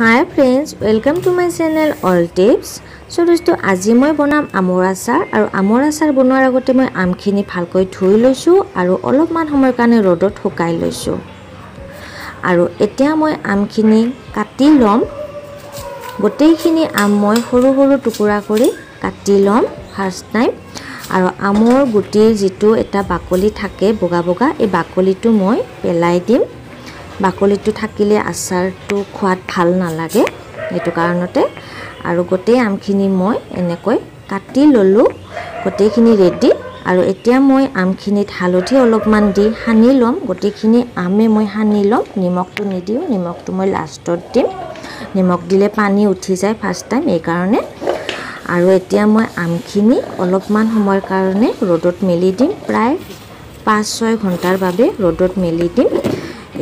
Hi friends welcome to my channel all tips so' দোস্তো আজি মই বনাম আমৰ আচাৰ আৰু আমৰ আচাৰ বনোৱাৰ আগতে মই আমখিনি ভালকৈ ধুই লৈছোঁ আৰু অলপমান সময়ৰ কাৰণে ৰ'দত শুকাই লৈছোঁ। আৰু এতিয়া মই আমখিনি কাটি ল'ম। গোটেইখিনি আম মই সৰু সৰু টুকুৰা কৰি কাটি ল'ম ফাৰ্ষ্ট টাইম আৰু আমৰ গুটিৰ যিটো এটা বাকলি থাকে বগা বগা এই বাকলিটো মই পেলাই দিম। বাকলিটো থাকিলে আচাৰটো খোৱাত ভাল নালাগে সেইটো কাৰণতে। আৰু গোটেই আমখিনি মই এনেকৈ কাটি ল'লোঁ গোটেইখিনি ৰেডি আৰু এতিয়া মই আমখিনিত হালধি অলপমান দি সানি ল'ম। গোটেইখিনি আমে মই সানি ল'ম। নিমখটো নিদিওঁ নিমখটো মই লাষ্টত দিম। নিমখ দিলে পানী উঠি যায় ফাৰ্ষ্ট টাইম এইকাৰণে আৰু এতিয়া মই আমখিনি অলপমান সময়ৰ কাৰণে ৰ'দত মেলি দিম। প্ৰায় পাঁচ ছয় ঘণ্টাৰ বাবে ৰ'দত মেলি দিম।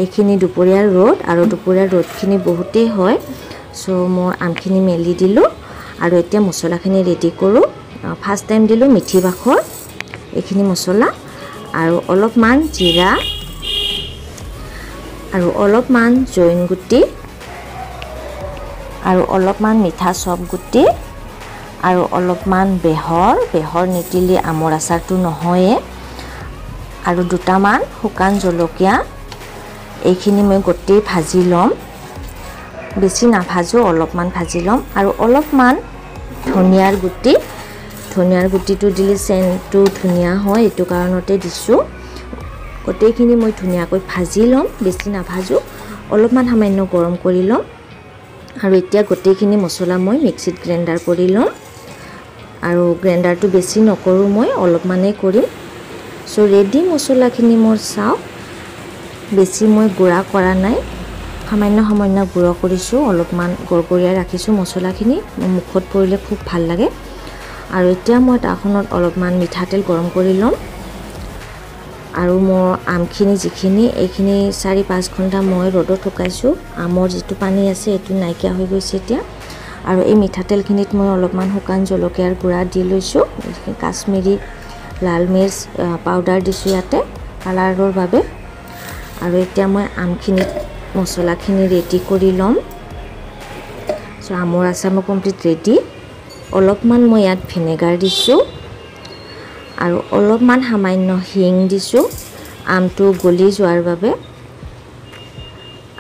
এইখিনি দুপৰীয়াৰ ৰ'দ আৰু দুপৰীয়াৰ ৰ'দখিনি বহুতেই হয়। চ' মই আমখিনি মেলি দিলোঁ আৰু এতিয়া মছলাখিনি ৰেডি কৰোঁ। ফাৰ্ষ্ট টাইম দিলোঁ মিঠি বাখৰ এইখিনি মছলা আৰু অলপমান জিৰা আৰু অলপমান জইন গুটি আৰু অলপমান মিঠা চপ গুটি আৰু অলপমান বেহৰ। বেহৰ নিদিলে আমৰ আচাৰটো নহয়ে। আৰু দুটামান শুকান জলকীয়া এইখিনি মই গোটেই ভাজি ল'ম। বেছি নাভাজোঁ অলপমান ভাজি ল'ম। আৰু অলপমান ধনিয়াৰ গুটি। ধনিয়াৰ গুটিটো দিলে চেণ্টটো ধুনীয়া হয় এইটো কাৰণতে দিছোঁ। গোটেইখিনি মই ধুনীয়াকৈ ভাজি ল'ম বেছি নাভাজোঁ। অলপমান সামান্য গৰম কৰি ল'ম। আৰু এতিয়া গোটেইখিনি মছলা মই মিক্সিত গ্ৰাইণ্ডাৰ কৰি ল'ম। আৰু গ্ৰাইণ্ডাৰটো বেছি নকৰোঁ মই অলপমানেই কৰিম। চ' ৰেডি মছলাখিনি মোৰ চাওক। বেছি মই গুড়া কৰা নাই। সামান্য সামান্য গুড়া কৰিছোঁ অলপমান গৰগৰীয়াই ৰাখিছোঁ মছলাখিনি মুখত পৰিলে খুব ভাল লাগে। আৰু এতিয়া মই তাখনত অলপমান মিঠাতেল গৰম কৰি ল'ম। আৰু মোৰ আমখিনি যিখিনি এইখিনি চাৰি পাঁচ ঘণ্টা মই ৰ'দত শুকাইছোঁ। আমৰ যিটো পানী আছে এইটো নাইকিয়া হৈ গৈছে এতিয়া। আৰু এই মিঠাতেলখিনিত মই অলপমান শুকান জলকীয়াৰ গুড়া দি লৈছোঁ। কাশ্মীৰী লাল মিৰ্চ পাউডাৰ দিছোঁ ইয়াতে। কালাৰৰ বাবে। আৰু এতিয়া মই আমখিনিত মছলাখিনি ৰেডি কৰি ল'ম। চ' আমৰ আচাৰ মোৰ কমপ্লিট ৰেডি অলপমান মই ইয়াত ভিনেগাৰ দিছোঁ আৰু অলপমান সামান্য হিং দিছোঁ। আমটো গলি যোৱাৰ বাবে।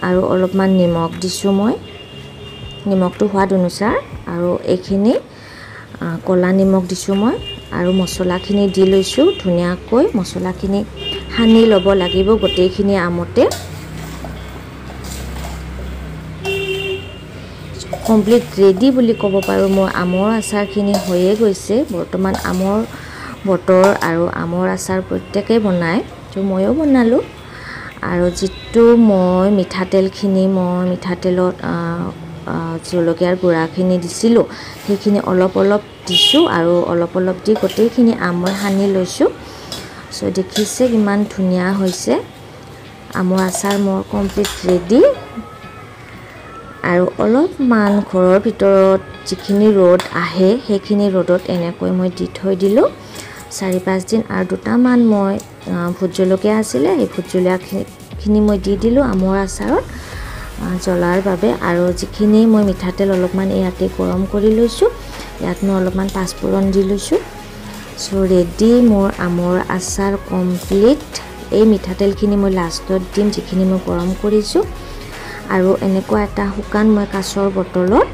আৰু অলপমান নিমখ দিছোঁ মই। নিমখটো সোৱাদ অনুসাৰ আৰু এইখিনি ক'লা নিমখ দিছোঁ মই। আৰু মছলাখিনি দি লৈছোঁ ধুনীয়াকৈ। মছলাখিনি সানি ল'ব লাগিব গোটেইখিনি আমতে। কমপ্লিট ৰেডি বুলি ক'ব পাৰোঁ মোৰ আমৰ আচাৰখিনি হৈয়ে গৈছে। বৰ্তমান আমৰ বতৰ আৰু আমৰ আচাৰ প্ৰত্যেকেই বনায় ত' ময়ো বনালোঁ। আৰু যিটো মই মিঠাতেলখিনি মই মিঠাতেলত জলকীয়াৰ গুড়াখিনি দিছিলোঁ সেইখিনি অলপ অলপ দিছোঁ আৰু অলপ অলপ দি গোটেইখিনি আম মই সানি লৈছোঁ। চ' দেখিছে কিমান ধুনীয়া হৈছে। আমৰ আচাৰ মোৰ কমপ্লিট ৰেডি আৰু অলপমান ঘৰৰ ভিতৰত যিখিনি ৰ'দ আহে সেইখিনি ৰ'দত এনেকৈ মই দি থৈ দিলোঁ। চাৰি পাঁচদিন আৰু দুটামান মই ভোট জলকীয়া আছিলে সেই ভোট জলকীয়াখিনি মই দি দিলোঁ আমৰ আচাৰত জ্বলাৰ বাবে। আৰু যিখিনি মই মিঠাতেল অলপমান ইয়াতে গৰম কৰি লৈছোঁ ইয়াত মই অলপমান পাঁচফোৰণ দি লৈছোঁ। চ' ৰেডি মোৰ আমৰ আচাৰ কমপ্লিট এই মিঠাতেলখিনি মই লাষ্টত দিম যিখিনি মই গৰম কৰিছোঁ। আৰু এনেকুৱা এটা শুকান মই কাছৰ বটলত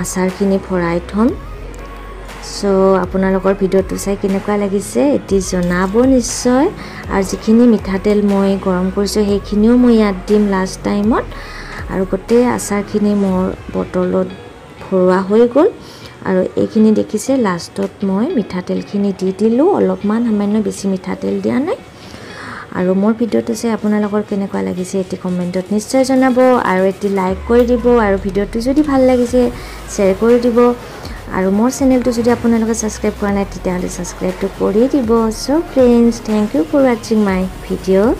আচাৰখিনি ভৰাই থ'ম। চ' আপোনালোকৰ ভিডিঅ'টো চাই কেনেকুৱা লাগিছে এটি জনাব নিশ্চয়। আৰু যিখিনি মিঠাতেল মই গৰম কৰিছোঁ সেইখিনিও মই ইয়াত দিম লাষ্ট টাইমত আৰু গোটেই আচাৰখিনি মোৰ বটলত ভৰোৱা হৈ গ'ল। আৰু এইখিনি দেখিছে লাষ্টত মই মিঠাতেলখিনি দি দিলোঁ। অলপমান সামান্য বেছি মিঠাতেল দিয়া নাই। আৰু মোৰ ভিডিঅ'টো চাই আপোনালোকৰ কেনেকুৱা লাগিছে এটি কমেণ্টত নিশ্চয় জনাব আৰু এটি লাইক কৰি দিব আৰু ভিডিঅ'টো যদি ভাল লাগিছে শ্বেয়াৰ কৰি দিব। আৰু মোৰ চেনেলটো যদি আপোনালোকে ছাবস্ক্ৰাইব কৰা নাই তেতিয়াহ'লে ছাবস্ক্ৰাইবটো কৰি দিব। So' friends thank you for ৱাচিং মাই ভিডিঅ'